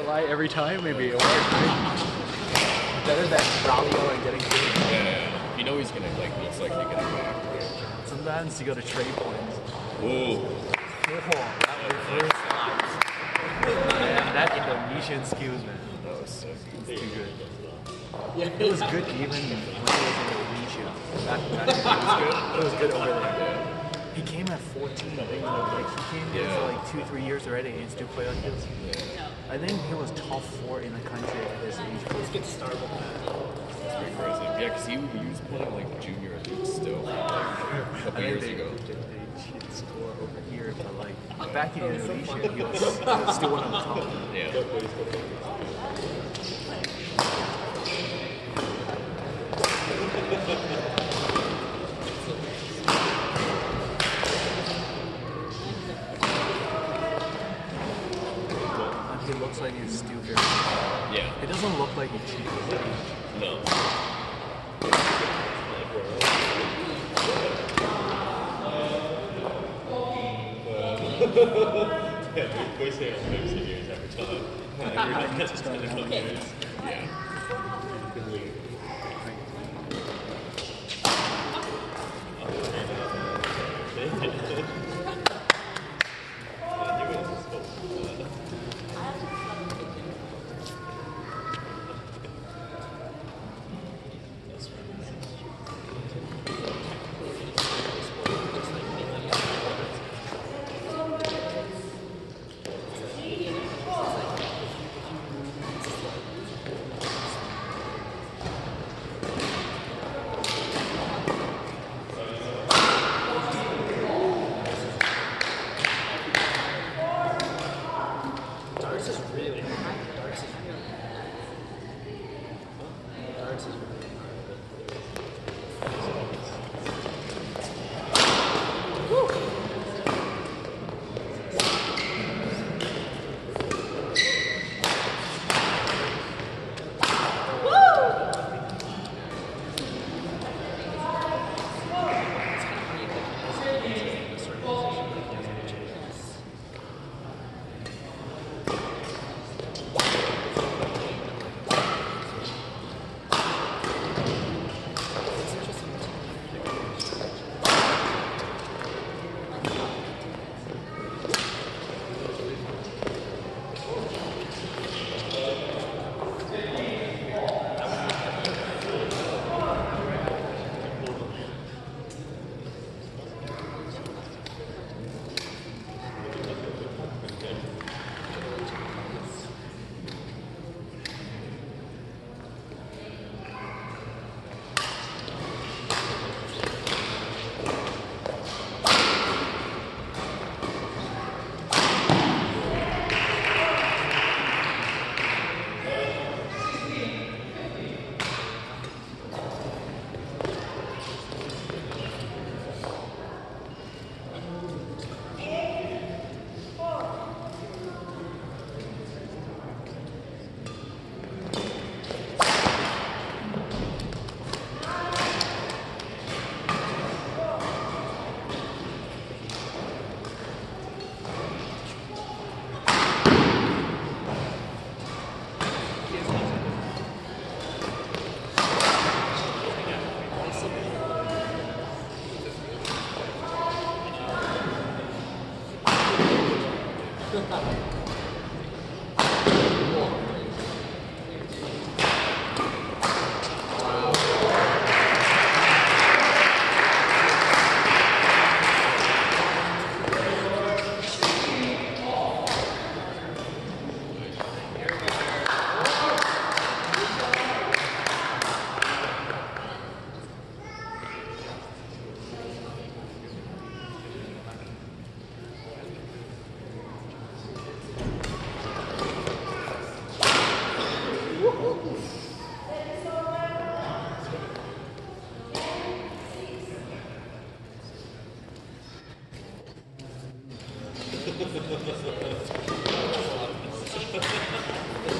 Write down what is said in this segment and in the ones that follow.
a lie every time, maybe it works. Right? Better than rally and getting good. Yeah, yeah. You know he's gonna like most likely get it back. Sometimes you got to trade points. Ooh. Oh, that. Man, that Indonesian skills, man. That was so good. It's too good. It was good even when he was in Indonesia. Back then, it was good. It was good over there. He came at 14. I think like he came here for like two, three years already and still play like this. I think he was top four in the country at this age. Let's get started with that. It's pretty crazy. Yeah, because he, he was playing like junior, I think, still. Like, a I couple think years they, ago. they, they should score over here, but like back in Indonesia, he was, he was still one of the top. Yeah. He looks like he's still very. Yeah. It doesn't look like he's cheating. No. Yeah, we say on those videos every time. I need to start now. Yeah. Darts is really Thank you.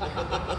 Ha ha ha.